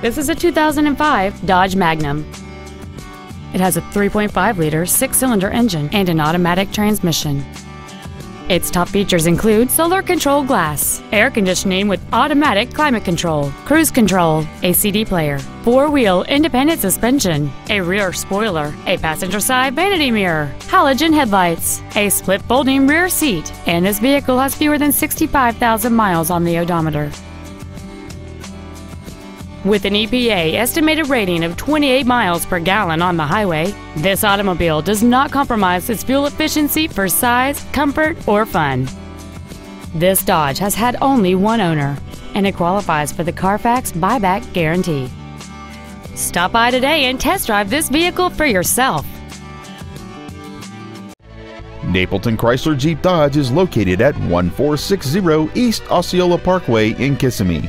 This is a 2005 Dodge Magnum. It has a 3.5-liter six-cylinder engine and an automatic transmission. Its top features include solar control glass, air conditioning with automatic climate control, cruise control, a CD player, four-wheel independent suspension, a rear spoiler, a passenger side vanity mirror, halogen headlights, a split folding rear seat, and this vehicle has fewer than 65,000 miles on the odometer. With an EPA estimated rating of 28 miles per gallon on the highway, this automobile does not compromise its fuel efficiency for size, comfort, or fun. This Dodge has had only one owner, and it qualifies for the Carfax buyback guarantee. Stop by today and test drive this vehicle for yourself. Napleton Chrysler Jeep Dodge is located at 1460 East Osceola Parkway in Kissimmee.